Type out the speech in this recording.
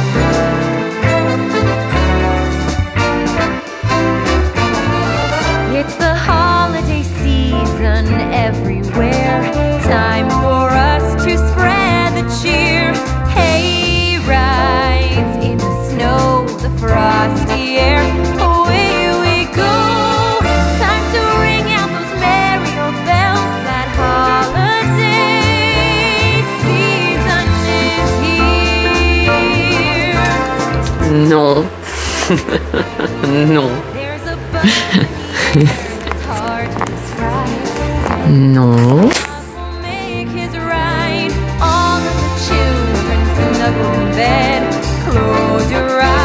It's snuggle in bed. Close your